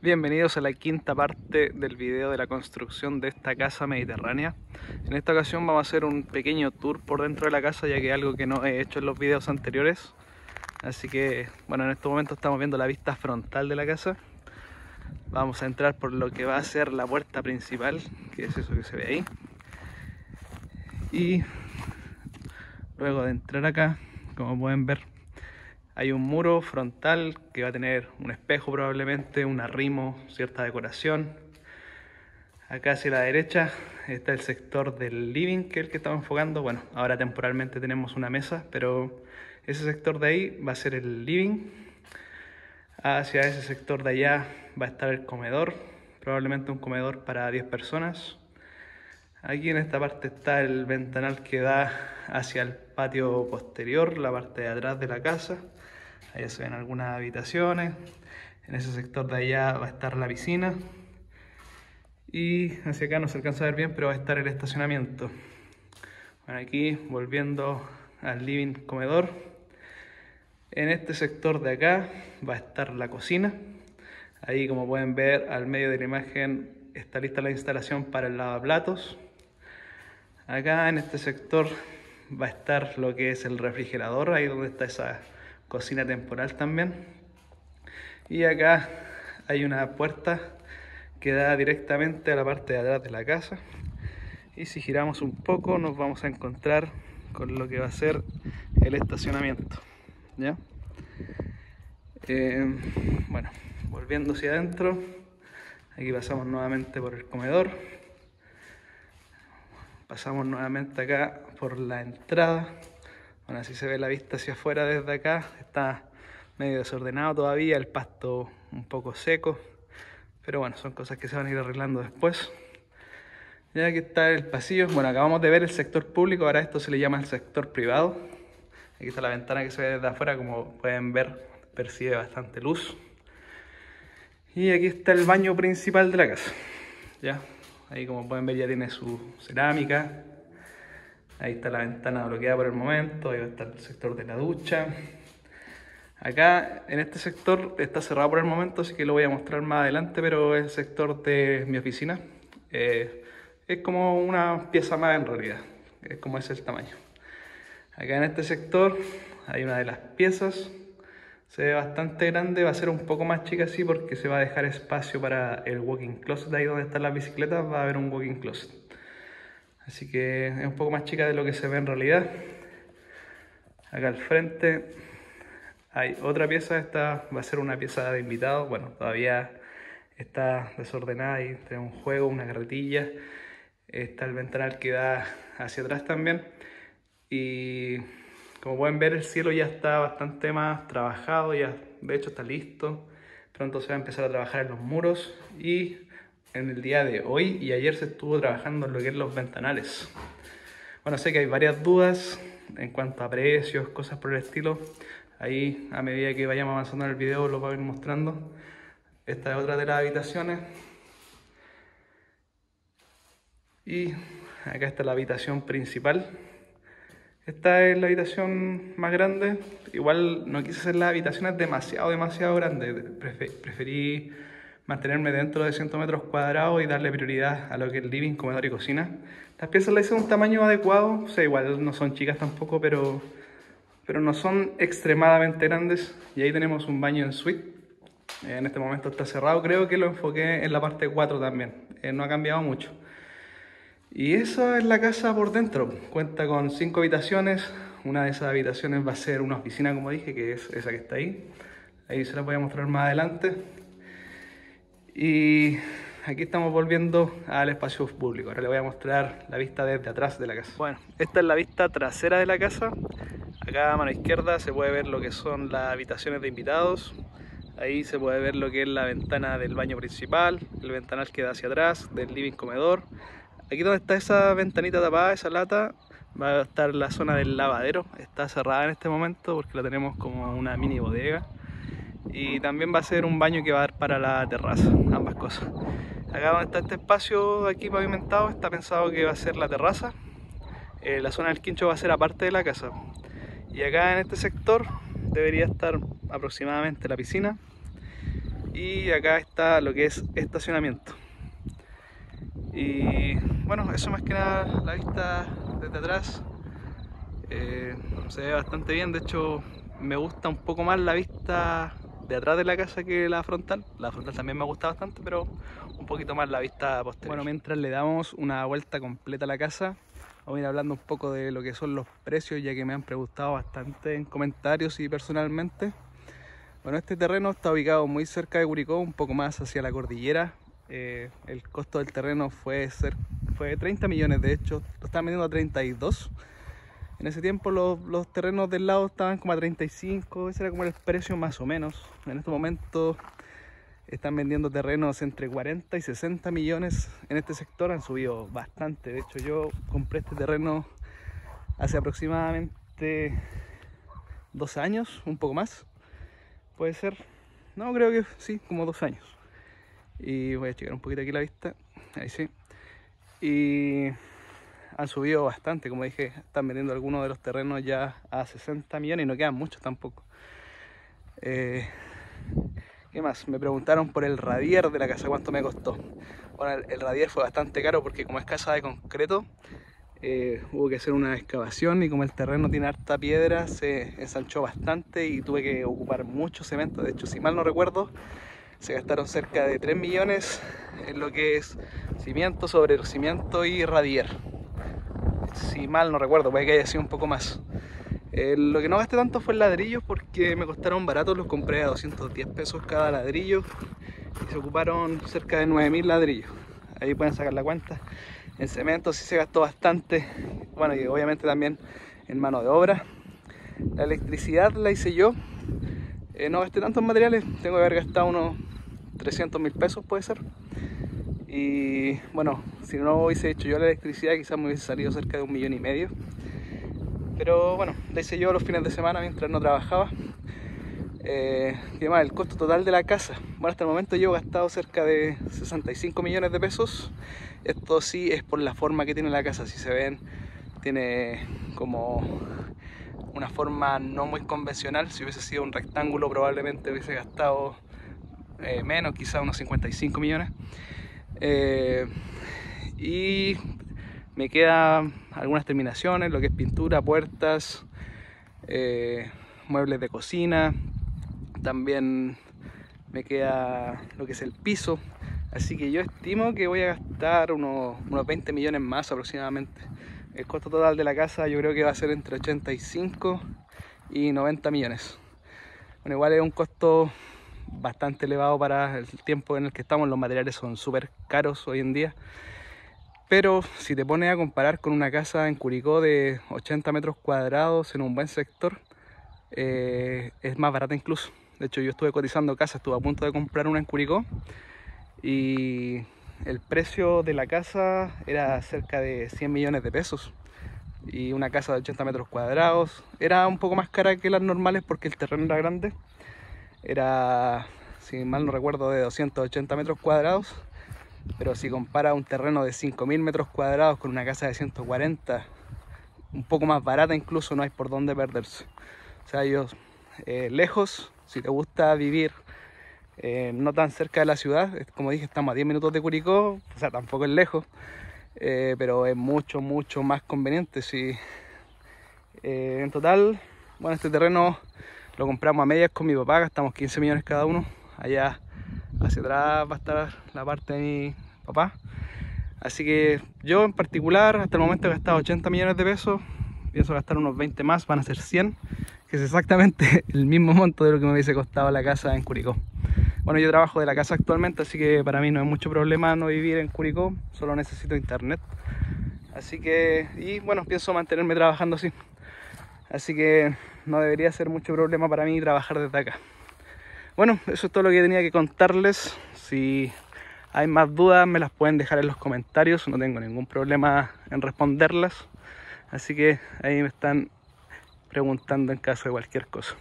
Bienvenidos a la quinta parte del video de la construcción de esta casa mediterránea. En esta ocasión vamos a hacer un pequeño tour por dentro de la casa ya que es algo que no he hecho en los videos anteriores. Así que, bueno, en este momento estamos viendo la vista frontal de la casa. Vamos a entrar por lo que va a ser la puerta principal, que es eso que se ve ahí. Y luego de entrar acá, como pueden ver, hay un muro frontal que va a tener un espejo probablemente, un arrimo, cierta decoración. Acá hacia la derecha está el sector del living, que es el que estamos enfocando. Bueno, ahora temporalmente tenemos una mesa, pero ese sector de ahí va a ser el living. Hacia ese sector de allá va a estar el comedor, probablemente un comedor para 10 personas. Aquí en esta parte está el ventanal que da hacia el patio posterior, la parte de atrás de la casa. Ahí se ven algunas habitaciones. En ese sector de allá va a estar la piscina. Y hacia acá no se alcanza a ver bien, pero va a estar el estacionamiento. Bueno, aquí volviendo al living comedor. En este sector de acá va a estar la cocina. Ahí como pueden ver al medio de la imagen está lista la instalación para el lavaplatos. Acá en este sector va a estar lo que es el refrigerador, ahí donde está esa cocina temporal también. Y acá hay una puerta que da directamente a la parte de atrás de la casa. Y si giramos un poco nos vamos a encontrar con lo que va a ser el estacionamiento. ¿ya? Eh, bueno, volviendo hacia adentro, aquí pasamos nuevamente por el comedor. Pasamos nuevamente acá por la entrada bueno, así se ve la vista hacia afuera desde acá. Está medio desordenado todavía, el pasto un poco seco. Pero bueno, son cosas que se van a ir arreglando después. Ya aquí está el pasillo. Bueno, acabamos de ver el sector público, ahora esto se le llama el sector privado. Aquí está la ventana que se ve desde afuera, como pueden ver, percibe bastante luz. Y aquí está el baño principal de la casa. Ya, ahí como pueden ver ya tiene su cerámica, Ahí está la ventana bloqueada por el momento, ahí está el sector de la ducha. Acá en este sector está cerrado por el momento, así que lo voy a mostrar más adelante, pero es el sector de mi oficina. Eh, es como una pieza más en realidad, es como es el tamaño. Acá en este sector hay una de las piezas, se ve bastante grande, va a ser un poco más chica así porque se va a dejar espacio para el walking closet, ahí donde están las bicicletas va a haber un walking closet. Así que es un poco más chica de lo que se ve en realidad. Acá al frente hay otra pieza, esta va a ser una pieza de invitado. Bueno, todavía está desordenada y tiene un juego, una carretilla. Está el ventanal que da hacia atrás también. Y como pueden ver el cielo ya está bastante más trabajado, ya de hecho está listo. Pronto se va a empezar a trabajar en los muros y en el día de hoy y ayer se estuvo trabajando en lo que es los ventanales. Bueno, sé que hay varias dudas en cuanto a precios, cosas por el estilo. Ahí, a medida que vayamos avanzando en el video, lo voy a ir mostrando. Esta es otra de las habitaciones. Y acá está la habitación principal. Esta es la habitación más grande. Igual no quise hacer las habitaciones demasiado, demasiado grandes. Preferí mantenerme dentro de 100 metros cuadrados y darle prioridad a lo que es living, comedor y cocina. Las piezas las hice de un tamaño adecuado, o sea, igual no son chicas tampoco, pero, pero no son extremadamente grandes. Y ahí tenemos un baño en suite. En este momento está cerrado, creo que lo enfoqué en la parte 4 también, eh, no ha cambiado mucho. Y esa es la casa por dentro, cuenta con 5 habitaciones, una de esas habitaciones va a ser una oficina como dije, que es esa que está ahí. Ahí se la voy a mostrar más adelante. Y aquí estamos volviendo al espacio público. Ahora les voy a mostrar la vista desde atrás de la casa. Bueno, esta es la vista trasera de la casa. Acá a mano izquierda se puede ver lo que son las habitaciones de invitados. Ahí se puede ver lo que es la ventana del baño principal, el ventanal que da hacia atrás, del living comedor. Aquí donde está esa ventanita tapada, esa lata, va a estar la zona del lavadero. Está cerrada en este momento porque la tenemos como una mini bodega y también va a ser un baño que va a dar para la terraza, ambas cosas. Acá donde está este espacio aquí pavimentado está pensado que va a ser la terraza, eh, la zona del quincho va a ser aparte de la casa. Y acá en este sector debería estar aproximadamente la piscina y acá está lo que es estacionamiento. Y bueno, eso más que nada la vista desde atrás eh, se ve bastante bien, de hecho me gusta un poco más la vista de atrás de la casa que la frontal. La frontal también me gusta bastante, pero un poquito más la vista posterior. Bueno, mientras le damos una vuelta completa a la casa, vamos a ir hablando un poco de lo que son los precios, ya que me han preguntado bastante en comentarios y personalmente. Bueno, este terreno está ubicado muy cerca de Curicó, un poco más hacia la cordillera. Eh, el costo del terreno fue, ser, fue 30 millones, de hecho, lo están vendiendo a 32 en ese tiempo los, terrenos del lado estaban como a 35, ese era como el precio más o menos. En este momento están vendiendo terrenos entre 40 y 60 millones en este sector, han subido bastante. De hecho yo compré este terreno hace aproximadamente dos años, un poco más. Puede ser, no creo que sí, como dos años. Y voy a checar un poquito aquí la vista, ahí sí. Y han subido bastante, como dije, están vendiendo algunos de los terrenos ya a 60 millones y no quedan muchos tampoco. Eh, ¿Qué más? Me preguntaron por el radier de la casa, cuánto me costó. Bueno, el, radier fue bastante caro porque como es casa de concreto, eh, hubo que hacer una excavación y como el terreno tiene harta piedra, se ensanchó bastante y tuve que ocupar mucho cemento. De hecho, si mal no recuerdo, se gastaron cerca de 3 millones en lo que es cimiento sobre cimiento y radier si mal no recuerdo, puede que haya sido un poco más. Eh, lo que no gasté tanto fue el ladrillo porque me costaron baratos, los compré a 210 pesos cada ladrillo y se ocuparon cerca de 9000 ladrillos. Ahí pueden sacar la cuenta. En cemento sí se gastó bastante, bueno, y obviamente también en mano de obra. La electricidad la hice yo, eh, no gasté tantos materiales, tengo que haber gastado unos 300 mil pesos, puede ser. Y bueno, si no hubiese hecho yo la electricidad, quizás me hubiese salido cerca de un millón y medio. Pero bueno, lo hice yo los fines de semana mientras no trabajaba. Eh, y el costo total de la casa. Bueno, hasta el momento yo he gastado cerca de 65 millones de pesos. Esto sí es por la forma que tiene la casa. Si se ven, tiene como una forma no muy convencional. Si hubiese sido un rectángulo, probablemente hubiese gastado eh, menos, quizás unos 55 millones. Eh, y me quedan algunas terminaciones, lo que es pintura, puertas, eh, muebles de cocina, también me queda lo que es el piso, así que yo estimo que voy a gastar unos, unos 20 millones más aproximadamente. El costo total de la casa yo creo que va a ser entre 85 y 90 millones. Bueno, igual es un costo bastante elevado para el tiempo en el que estamos. Los materiales son súper caros hoy en día. Pero si te pones a comparar con una casa en Curicó de 80 metros cuadrados en un buen sector, eh, es más barata incluso. De hecho, yo estuve cotizando casa, estuve a punto de comprar una en Curicó y el precio de la casa era cerca de 100 millones de pesos. Y una casa de 80 metros cuadrados era un poco más cara que las normales porque el terreno era grande era, si mal no recuerdo, de 280 metros cuadrados. Pero si compara un terreno de 5.000 metros cuadrados con una casa de 140, un poco más barata incluso, no hay por dónde perderse. O sea, ellos eh, lejos, si te gusta vivir eh, no tan cerca de la ciudad, como dije, estamos a 10 minutos de Curicó, o sea, tampoco es lejos, eh, pero es mucho, mucho más conveniente. Si, en total, bueno, este terreno lo compramos a medias con mi papá, gastamos 15 millones cada uno. Allá hacia atrás va a estar la parte de mi papá. Así que yo en particular hasta el momento he gastado 80 millones de pesos. Pienso gastar unos 20 más, van a ser 100, que es exactamente el mismo monto de lo que me hubiese costado la casa en Curicó. Bueno, yo trabajo de la casa actualmente, así que para mí no es mucho problema no vivir en Curicó, solo necesito internet. Así que, y bueno, pienso mantenerme trabajando así. Así que no debería ser mucho problema para mí trabajar desde acá. Bueno, eso es todo lo que tenía que contarles. Si hay más dudas me las pueden dejar en los comentarios, no tengo ningún problema en responderlas. Así que ahí me están preguntando en caso de cualquier cosa.